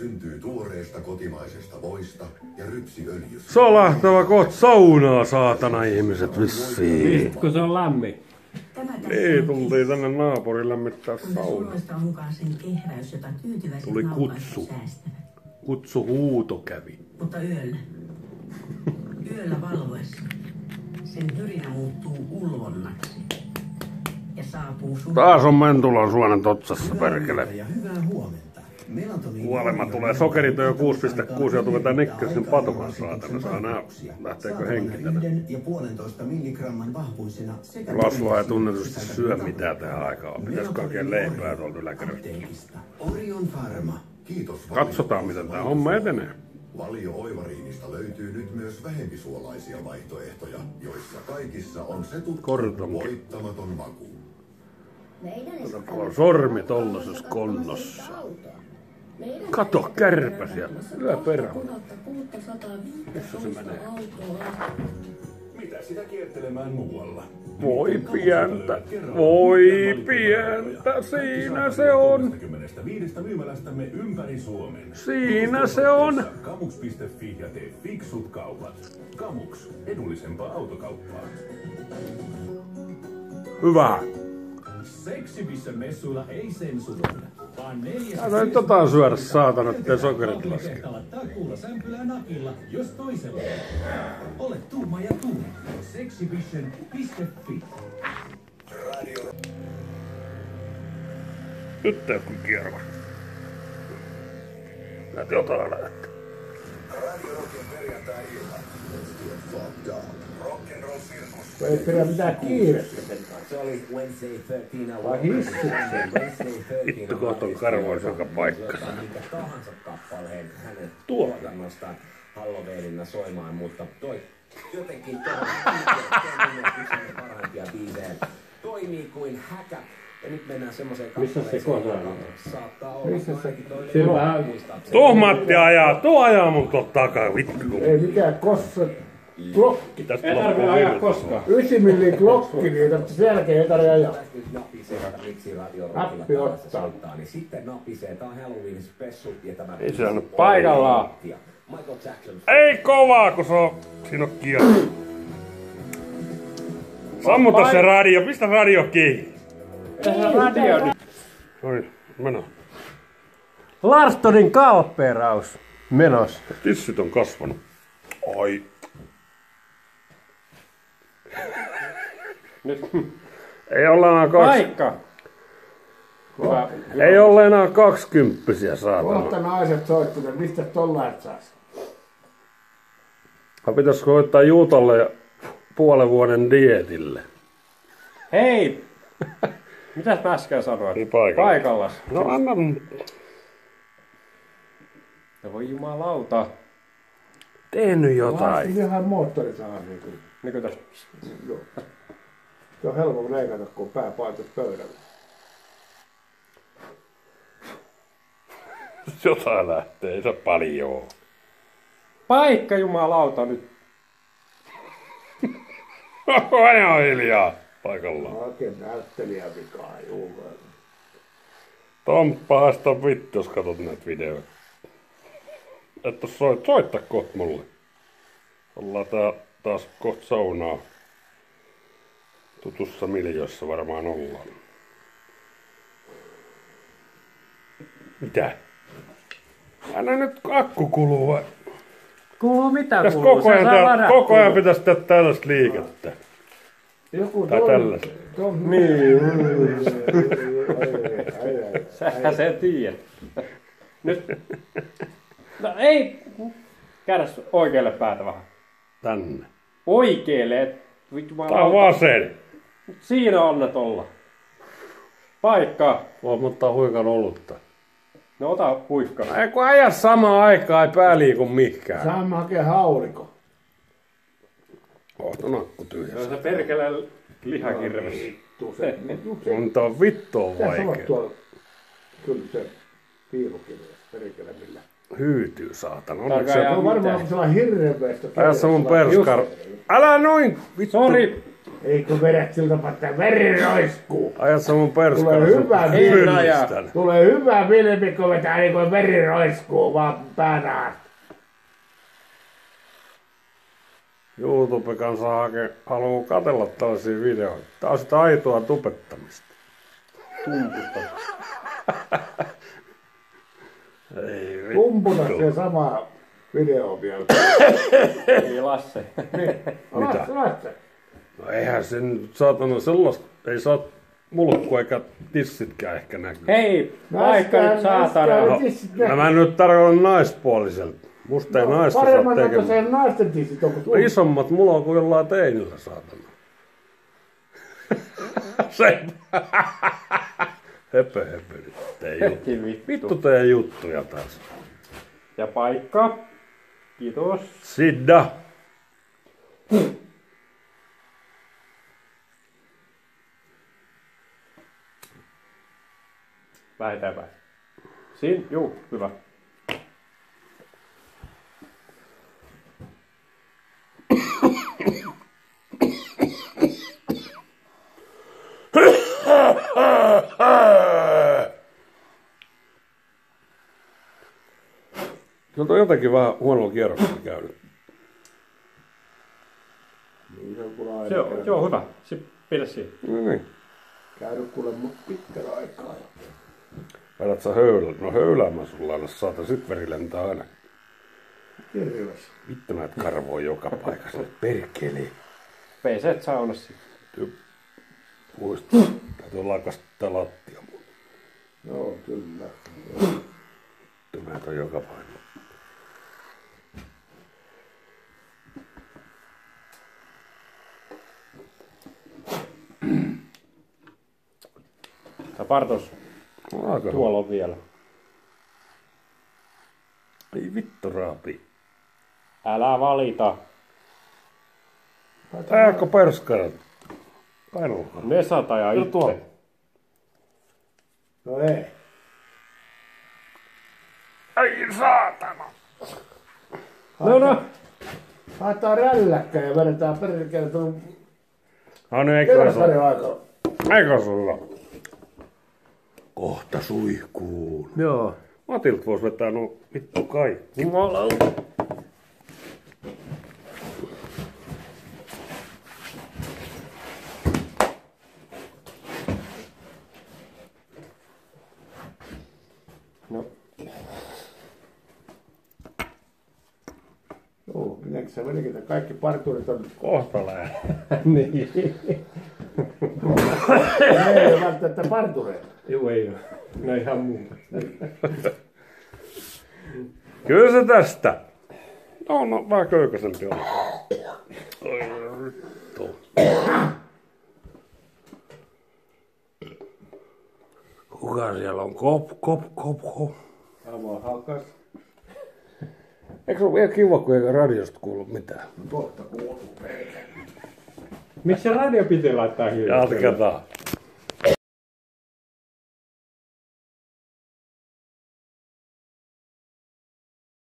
syntyy tuoreesta kotimaisesta voista ja rypsiöljystä. Solahtava kot saunaa, saatana ihmiset vissiin. Kun se on lämmin. Niin, on tultiin tänne naapuriin lämmittää tyytyväiset Tuli kutsu. Kutsu huuto kävi. Mutta yöllä, yöllä valvoessa, sen hyrinä muuttuu ulvonnaksi. Ja saapuu. Taas on mentulan suonen totsassa, perkele. Ja hyvää huomenta. Kuolema tulee. Sokerit on jo 6,6 joutuu vetää nekkösen patukan saatana. Saa nää. Lähteekö henki tänne? Yhden ja puolentoista milligramman vahvuisena sekä Laslo ei tunnetusti syö mitään tähän aikaan. Pitäisikö oikein leipää tuolta yläkerrasta? apteekista. Orion Pharma. Kiitos Katsotaan, miten tämä homma etenee. Valio Oivariinista löytyy nyt myös vähempisuolaisia vaihtoehtoja, joissa kaikissa on se tuttu voittamaton maku. Tuolla on sormi tollasessa konnossa. Kato, kärpä siellä. Lyö perään. Missä se menee? Mitä sitä kiertelemään muualla? Voi pientä, voi pientä, siinä se on. 25 myymälästämme ympäri Suomen. Siinä se on. Kamuks.fi ja tee fiksut kaupat. Kamuks, edullisempaa autokauppaa. Hyvä. Seksivissä messuilla ei sensuroida, vaan neljäs Tää nyt jotain syödä saatana, ettei sokerit laske. takuulla sämpylää nakilla, jos toisella. Ole tuuma ja tuuma. Sexivision.fi Nyt ei kun kierros. Näet jotain lähtee. Ei pidä mitään kiirettä. Se oli Wednesday 13 Vai hissi? Wednesday 13 Vittu, kohta on joka paikka. Minkä tahansa kappaleen hänen Halloweenina soimaan, mutta toi jotenkin tuohon yksi hänen parhaimpia biisejä toimii kuin häkä. Ja nyt mennään semmoiseen Missä se kappaleeseen, kosa on? Saattaa olla Missä se- toinen Siinä vähän-. Tuo Matti ajaa, tuo ajaa mun tuolta takaa, vittu. Ei mitään kossa. Klokki. Tästä Ei tarvitse ajaa koskaan. 9 millin klokki, niin ei tarvitse sen jälkeen ei tarvitse ajaa. Napisee, ottaa. soittaa, niin sitten napisee. Tää on Halloween special ja tämä Ei se anna Paikallaan. Ei kovaa, kun se on, siinä on kielto. Sammuta se radio, pistä radio kiinni. Radio nyt. Oi, meno. Larstonin kalpperaus menossa. Tissit on kasvanut. Ai. Ei olla enää kaksi, Paikka. Hyvä. ei olla enää kaksikymppisiä saatana. Kohta naiset soittivat, mistä tolla et saisi. Vai pitäisikö hoitaa Juutalle ja puolen vuoden dietille? Hei! Mitäs mä äsken sanoit? Niin paikalla. Paikallas. No anna mun. Ja voi jumalauta. Tee nyt jotain. Ihan moottori saa niin kuin. Niin kuin tässä. Joo. Se on helpompi leikata, kun pää painut pöydälle. Jotain lähtee, ei se paljon. Paikka jumalauta nyt. Aina hiljaa paikallaan. Oikein näyttelijä vikaa, juu. Tomppa sitä vittu, jos katsot näitä videoita. Että soit, soittaa kohta mulle. Ollaan tää taas kohta saunaa. Tutussa miljoissa varmaan ollaan. Mitä? Aina nyt akku kuluu vai? Kuuluu mitä kuuluu? koko ajan, tää, koko ajan pitäisi tehdä tällaista liikettä. Joku Tai toi- tällaista. toi- Niin. Sähän sen tiedät. Nyt. No ei. Käännäs oikealle päätä vähän. Tänne. Oikealle. Vittu mä Tää on vasen. Siinä on annat olla. Paikka. Voin ottaa huikan olutta. No ota huikka. Ei kun aja samaan aikaan, ei pää liiku mihinkään. Saamme hakea hauriko. Oota nakku tyhjä. Se on se perkele lihakirves. Se. On tää vittu on on vaikea. tuolla. Kyllä se piilukirja, perkele millä. Hyytyy saatana. Onneksi Tarkaa se Se on varmaan sellainen hirveästä. Tässä mun perskar. Älä noin! Vittu. Sori. Eikö vedät siltä että veri roiskuu? Ajat sä mun Tulee perskaan. hyvä Ei filmi. Tulee hyvä filmi, kun vetää niin kuin veri roiskuu vaan päätä asti. YouTube kanssa hake, haluaa katella tällaisia videoita. Tää on sitä aitoa tupettamista. Ei vittu. Kumpuna se sama video vielä. Ei Lasse. Niin. Mitä? Lasse, Lasse. No eihän se nyt saatana sellaista, ei saa mulkku eikä tissitkään ehkä näkyy. Hei, vaikka nyt saatana. No, no mä nyt tarkoitan naispuoliselta. Musta ei naista saa tekemään. naisten tissit on kuin No isommat mulla on kuin jollain teinillä, saatana. Se... höpö, höpö nyt. Tee juttu. Vittu. Vittu tee juttuja taas. Ja paikka. Kiitos. Sidda. Vähän eteenpäin. Siin, juu, hyvä. On jotenkin vähän huonolla kierroksella käynyt. Niin se on kuule aina Se on, se hyvä. Si, pidä siinä. No niin. Käynyt kuule mut pitkän aikaa. Vedät sä höylä? No höyläämään sulla aina saata. Sit veri lentää aina. Kirves. Vittu näitä karvoja joka paikassa. Perkele. Peset saunassa. Muista. Täytyy lakasta tää lattia. Joo, kyllä. Vittu näitä on joka paikassa. Tää Partos, aika tuolla on vielä. Ei vittu raapi. Älä valita. Tääkö perskarat? Ainoa. Ne sata ja No itse. tuo. No ei. Ai saatana. No no. Haetaan rälläkkä ja vedetään perkele tuon No niin, eikö se kevätsarjan ole? Eikö se ole? Kohta suihkuun. Joo. Matilt vois vetää no vittu kaikki. Jumalauta. No, Joo, sä että kaikki parturit on... Kohta lähtee. niin. Ei ole välttämättä partureita. Juu, ei oo. No ihan muuta. Kyllä se tästä. No, no, vähän köykäisempi on. Oi, vittu. Kuka siellä on? Kop, kop, kop, kop. Avaa hakas. Eikö se ole vielä kiva, kun eikä radiosta kuulu mitään? Kohta kuuluu perkele. Miksi se radio piti laittaa hiljaa? Jatketaan.